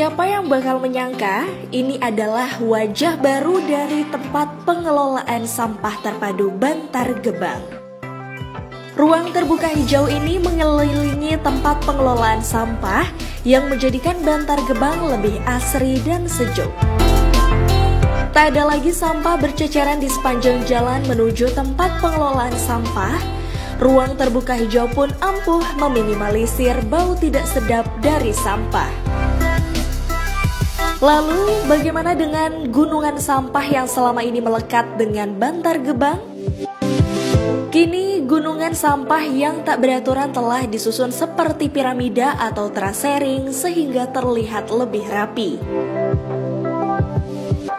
Siapa yang bakal menyangka ini adalah wajah baru dari tempat pengelolaan sampah terpadu Bantar Gebang. Ruang terbuka hijau ini mengelilingi tempat pengelolaan sampah yang menjadikan Bantar Gebang lebih asri dan sejuk. Tak ada lagi sampah berceceran di sepanjang jalan menuju tempat pengelolaan sampah. Ruang terbuka hijau pun ampuh meminimalisir bau tidak sedap dari sampah. Lalu, bagaimana dengan gunungan sampah yang selama ini melekat dengan Bantar Gebang? Kini, gunungan sampah yang tak beraturan telah disusun seperti piramida atau terasering sehingga terlihat lebih rapi.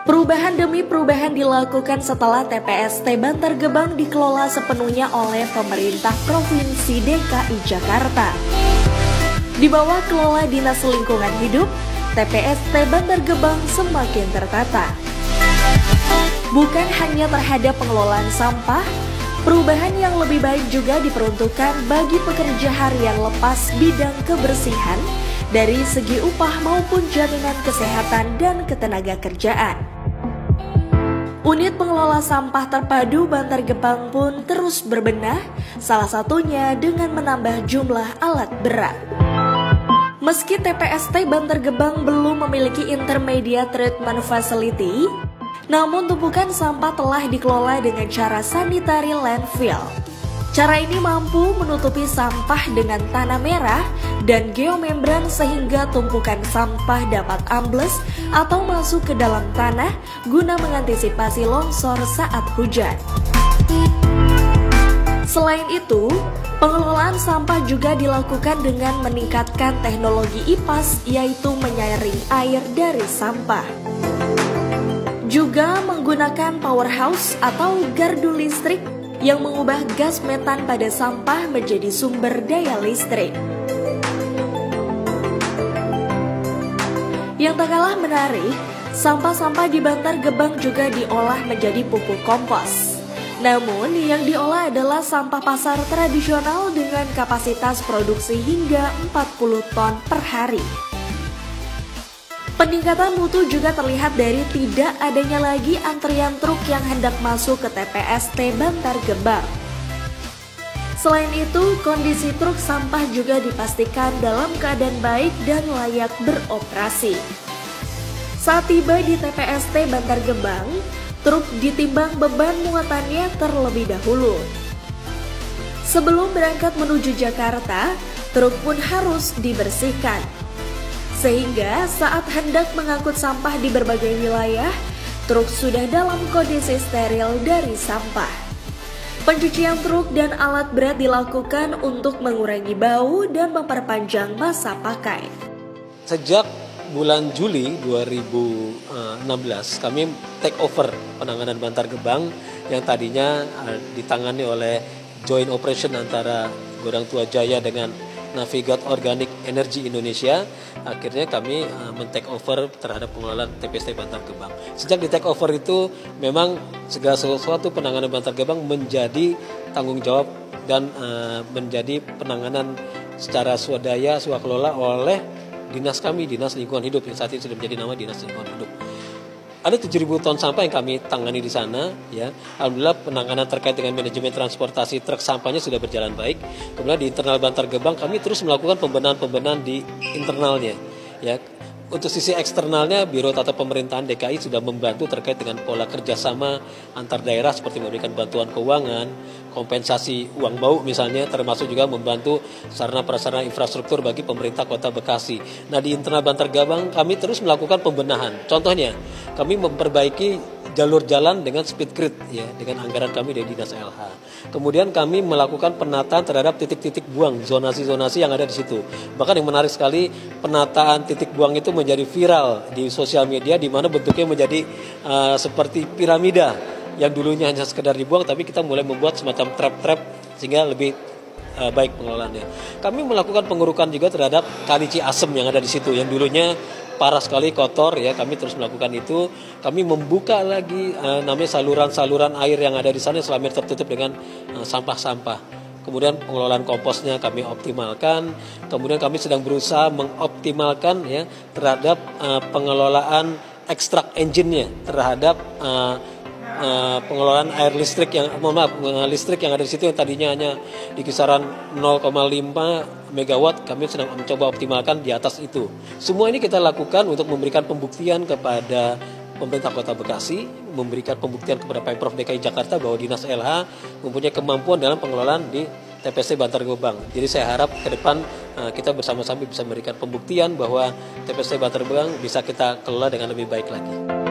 Perubahan demi perubahan dilakukan setelah TPST Bantar Gebang dikelola sepenuhnya oleh pemerintah Provinsi DKI Jakarta. Di bawah kelola Dinas Lingkungan Hidup, TPST Bantar Gebang semakin tertata. Bukan hanya terhadap pengelolaan sampah, perubahan yang lebih baik juga diperuntukkan bagi pekerja harian lepas bidang kebersihan dari segi upah maupun jaminan kesehatan dan ketenaga kerjaan. Unit pengelola sampah terpadu Bantar Gebang pun terus berbenah, salah satunya dengan menambah jumlah alat berat. Meski TPST Bantar Gebang belum memiliki intermediate treatment facility, namun tumpukan sampah telah dikelola dengan cara sanitary landfill. Cara ini mampu menutupi sampah dengan tanah merah dan geomembran sehingga tumpukan sampah dapat ambles atau masuk ke dalam tanah guna mengantisipasi longsor saat hujan. Selain itu, pengelolaan sampah juga dilakukan dengan meningkatkan teknologi IPAS yaitu menyaring air dari sampah. Juga menggunakan powerhouse atau gardu listrik yang mengubah gas metan pada sampah menjadi sumber daya listrik. Yang tak kalah menarik, sampah-sampah di Bantar Gebang juga diolah menjadi pupuk kompos. Namun, yang diolah adalah sampah pasar tradisional dengan kapasitas produksi hingga 40 ton per hari. Peningkatan mutu juga terlihat dari tidak adanya lagi antrian truk yang hendak masuk ke TPST Bantar Gebang. Selain itu, kondisi truk sampah juga dipastikan dalam keadaan baik dan layak beroperasi. Saat tiba di TPST Bantar Gebang, truk ditimbang beban muatannya terlebih dahulu. Sebelum berangkat menuju Jakarta, truk pun harus dibersihkan. Sehingga saat hendak mengangkut sampah di berbagai wilayah, truk sudah dalam kondisi steril dari sampah. Pencucian truk dan alat berat dilakukan untuk mengurangi bau dan memperpanjang masa pakai. Sejak bulan Juli 2016 kami take over penanganan Bantar Gebang yang tadinya uh, ditangani oleh joint operation antara Godang Tua Jaya dengan Navigat Organic Energy Indonesia akhirnya kami uh, men-take over terhadap pengelolaan TPST Bantar Gebang. Sejak di take over itu memang segala sesuatu penanganan Bantar Gebang menjadi tanggung jawab dan menjadi penanganan secara swadaya swakelola oleh dinas kami, dinas lingkungan hidup yang saat ini sudah menjadi nama dinas lingkungan hidup. Ada 7.000 ton sampah yang kami tangani di sana, ya. Alhamdulillah penanganan terkait dengan manajemen transportasi truk sampahnya sudah berjalan baik. Kemudian di internal Bantar Gebang kami terus melakukan pembenahan-pembenahan di internalnya, ya untuk sisi eksternalnya, Biro Tata Pemerintahan DKI sudah membantu terkait dengan pola kerjasama antar daerah seperti memberikan bantuan keuangan, kompensasi uang bau misalnya, termasuk juga membantu sarana prasarana infrastruktur bagi pemerintah Kota Bekasi. Nah di internal Bantar Gabang kami terus melakukan pembenahan. Contohnya, kami memperbaiki jalur jalan dengan speed grid ya dengan anggaran kami dari dinas LH. Kemudian kami melakukan penataan terhadap titik-titik buang zonasi-zonasi yang ada di situ. Bahkan yang menarik sekali penataan titik buang itu menjadi viral di sosial media di mana bentuknya menjadi uh, seperti piramida yang dulunya hanya sekedar dibuang tapi kita mulai membuat semacam trap-trap sehingga lebih uh, baik pengelolaannya. Kami melakukan pengurukan juga terhadap kali Ciasem yang ada di situ yang dulunya parah sekali kotor ya. Kami terus melakukan itu. Kami membuka lagi uh, namanya saluran-saluran air yang ada di sana selama tertutup dengan sampah-sampah. Uh, kemudian pengelolaan komposnya kami optimalkan, kemudian kami sedang berusaha mengoptimalkan ya terhadap uh, pengelolaan ekstrak engine-nya terhadap uh, uh, pengelolaan air listrik yang mohon maaf listrik yang ada di situ yang tadinya hanya di kisaran 0,5 megawatt kami sedang mencoba optimalkan di atas itu. Semua ini kita lakukan untuk memberikan pembuktian kepada pemerintah Kota Bekasi memberikan pembuktian kepada Pemprov DKI Jakarta bahwa Dinas LH mempunyai kemampuan dalam pengelolaan di TPC Bantar Gebang. Jadi saya harap ke depan uh, kita bersama-sama bisa memberikan pembuktian bahwa TPC Bantar Gebang bisa kita kelola dengan lebih baik lagi.